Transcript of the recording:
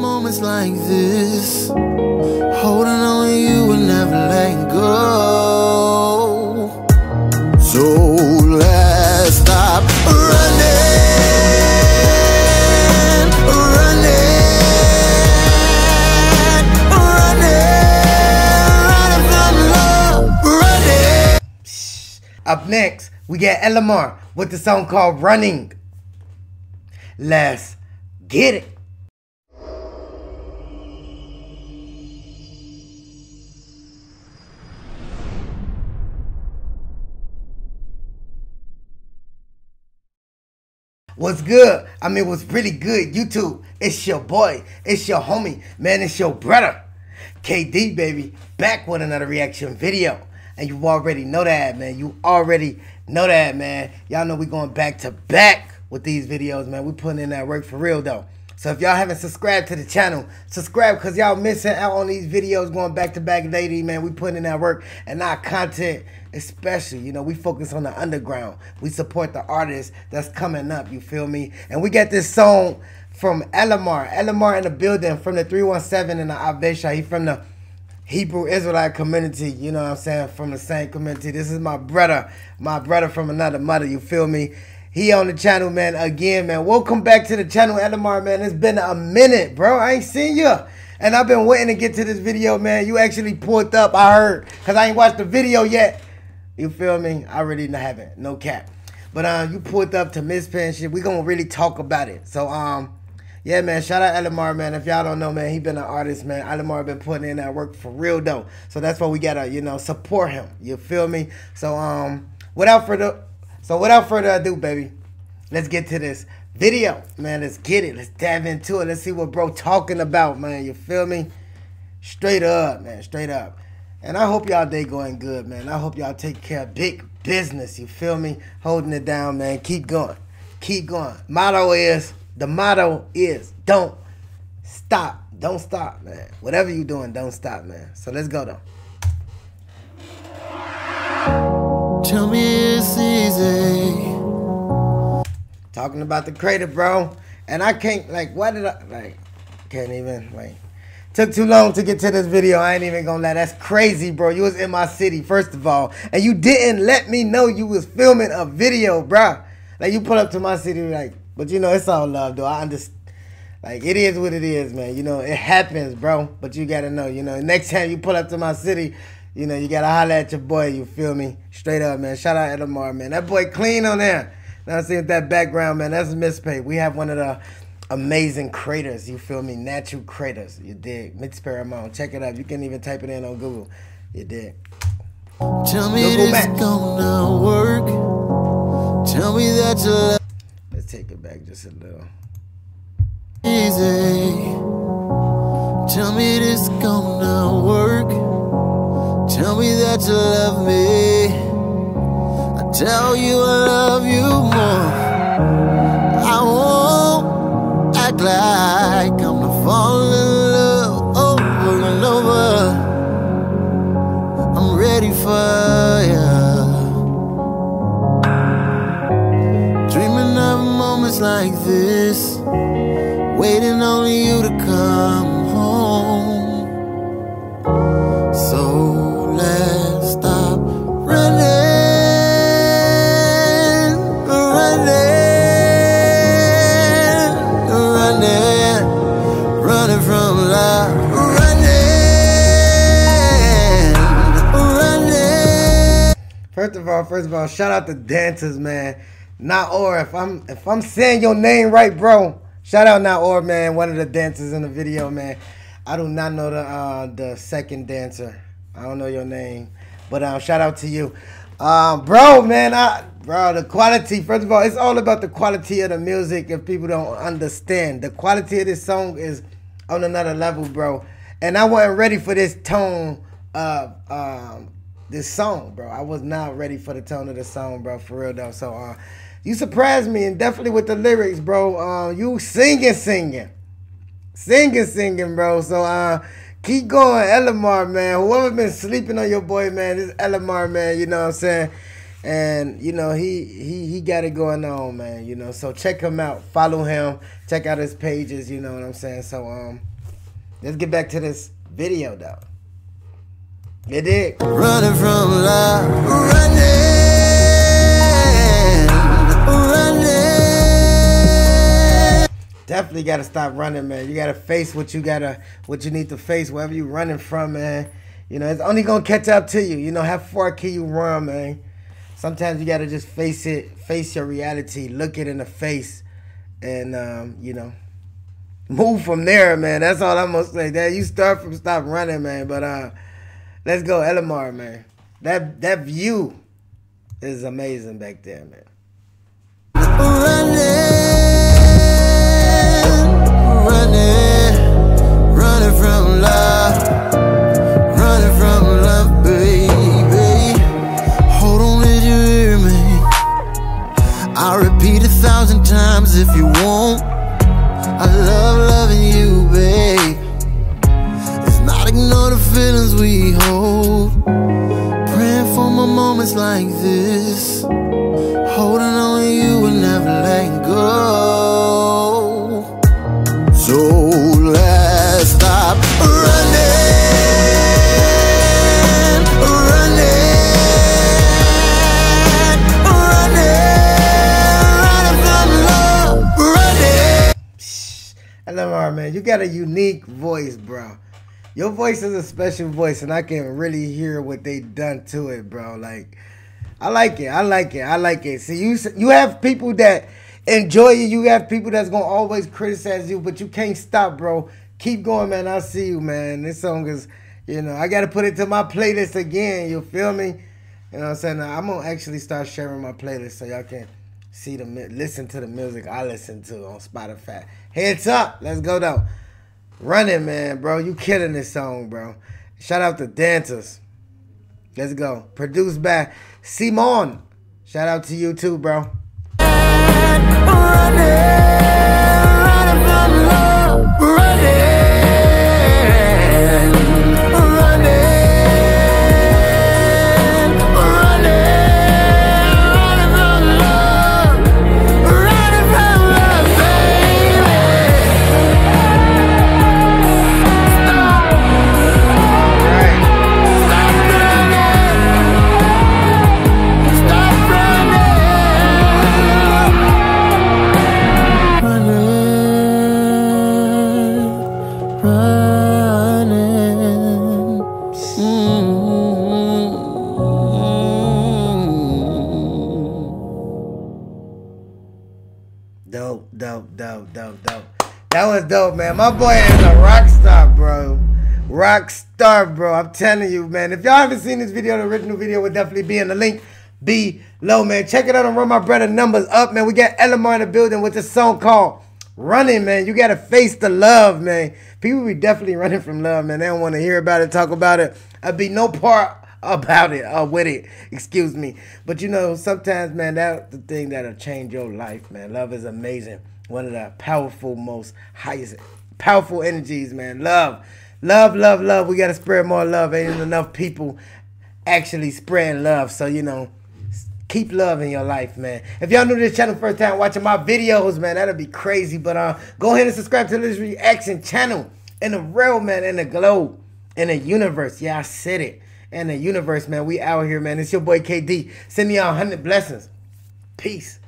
moments like this, holding on to you and never letting go. So let's stop running. Up next, we get Elamar with the song called Running. Let's get it. What's good? I mean, what's really good? YouTube, it's your boy, it's your homie, man, it's your brother, KD, baby, back with another reaction video. And you already know that, man. You already know that, man. Y'all know we going back to back with these videos, man. We putting in that work for real, though. So if y'all haven't subscribed to the channel, subscribe because y'all missing out on these videos going back to back daily, man. We putting in that work and our content, especially, you know, we focus on the underground. We support the artists that's coming up, you feel me? And we got this song from Elamar. Elamar in the building from the 317 in the Avesha. He from the Hebrew Israelite community, you know what I'm saying, from the same community. This is my brother, my brother from another mother, you feel me? He on the channel, man, again, man. Welcome back to the channel, Elamar, man. It's been a minute, bro. I ain't seen you. And I've been waiting to get to this video, man. You actually pulled up, I heard, because I ain't watched the video yet. You feel me? I really haven't. No cap. But uh, you pulled up to Miss Pen shit. We gonna really talk about it. So um, yeah, man. Shout out Elamar, man. If y'all don't know, man, he been an artist, man. Elamar been putting in that work for real though. So that's why we gotta, you know, support him. You feel me? So um, without further, so without further ado, baby, let's get to this video, man. Let's get it. Let's dive into it. Let's see what bro talking about, man. You feel me? Straight up, man. Straight up. And I hope y'all day going good, man. I hope y'all take care of big business. You feel me? Holding it down, man. Keep going. Keep going. Motto is the motto is don't stop. Don't stop, man. Whatever you doing, don't stop, man. So let's go though. Tell me it's easy. Talking about the crater, bro. And I can't like why did I like can't even like Took too long to get to this video. I ain't even gonna lie. That's crazy, bro. You was in my city, first of all. And you didn't let me know you was filming a video, bro. Like, you pull up to my city, like, but you know, it's all love, though. I understand. Like, it is what it is, man. You know, it happens, bro. But you gotta know, you know, next time you pull up to my city, you know, you gotta holler at your boy, you feel me? Straight up, man. Shout out to Elamar, man. That boy clean on there. Now I'm seeing that background, man. That's Mitzpe. We have one of the amazing craters. You feel me? Natural craters. You dig? Mitzpe Ramon. Check it out. You can even type it in on Google. You dig? Tell me Google this gonna work. Tell me that you Let's take it back just a little. easy. Tell me this gonna work. Tell me that you love me. I tell you I love you more. Like I'm not falling in love over and over. I'm ready for you. Dreaming of moments like this, waiting on you to come First of all, first of all, shout out to dancers, man. Naor, if I'm if I'm saying your name right, bro, shout out Naor man, one of the dancers in the video, man. I do not know the uh, the second dancer. I don't know your name, but um, shout out to you, um, bro, man. I, bro, the quality. First of all, it's all about the quality of the music. If people don't understand, the quality of this song is on another level, bro. And I wasn't ready for this tone of um, this song, bro. I was not ready for the tone of the song, bro. For real though. So uh, you surprised me, and definitely with the lyrics, bro. Uh, you singing, singing, singing, singing, bro. So uh, keep going, Elamar, man. Whoever been sleeping on your boy, man, this Elamar, man. You know what I'm saying? and you know he he he got it going on, man. You know, so check him out, follow him, check out his pages. You know what I'm saying? So um, let's get back to this video though. It did. Running from love, running, running. Definitely got to stop running, man. You got to face what you gotta, what you need to face, wherever you running from, man. You know, it's only gonna catch up to you. You know, how far can you run, man? sometimes you got to just face it, face your reality, look it in the face, and um, you know, move from there, man. That's all I'm gonna say. That you start from stop running, man. But uh, let's go, Elamar, man. That that view is amazing back there, man. Running. Running, running from love, running from love, baby. Hold on let you hear me. I repeat a thousand times, if you want. I love loving you, the feelings we hold. Praying for my moments like this. Holding on to you and never letting go. So let's stop running. Elamar, man, you got a unique voice, bro. Your voice is a special voice, and I can really hear what they done to it, bro. Like, I like it. I like it. I like it. See, you you have people that enjoy you. You have people that's gonna always criticize you, but you can't stop, bro. Keep going, man. I see you, man. This song is, you know, I gotta put it to my playlist again. You feel me? You know what I'm saying? Now, I'm gonna actually start sharing my playlist so y'all can see the listen to the music I listen to on Spotify. Heads up, let's go though. Running man, bro. You killing this song, bro. Shout out to dancers. Let's go. Produced by Simon. Shout out to you too, bro. Dope, dope, dope, dope, dope. That was dope, man. My boy is a rock star, bro. Rock star, bro. I'm telling you, man. If y'all haven't seen this video, the original video will definitely be in the link below, man. Check it out and run my brother numbers up, man. We got Elamar in the building with a song called Running, man. You got to face the love, man. People be definitely running from love, man. They don't want to hear about it, talk about it. I'd be no part about it or with it. Excuse me. But you know, sometimes, man, that's the thing that'll change your life, man. Love is amazing. One of the powerful, most highest, powerful energies, man. Love. Love, love, love. We got to spread more love. Ain't enough people actually spreading love. So, you know, keep love in your life, man. If y'all new to this channel first time watching my videos, man, that'll be crazy. But uh, go ahead and subscribe to this reaction channel in the real, man, in the globe, in the universe. Yeah, I said it and the universe, man. We out here, man. It's your boy KD. Send me y'all 100 blessings. Peace.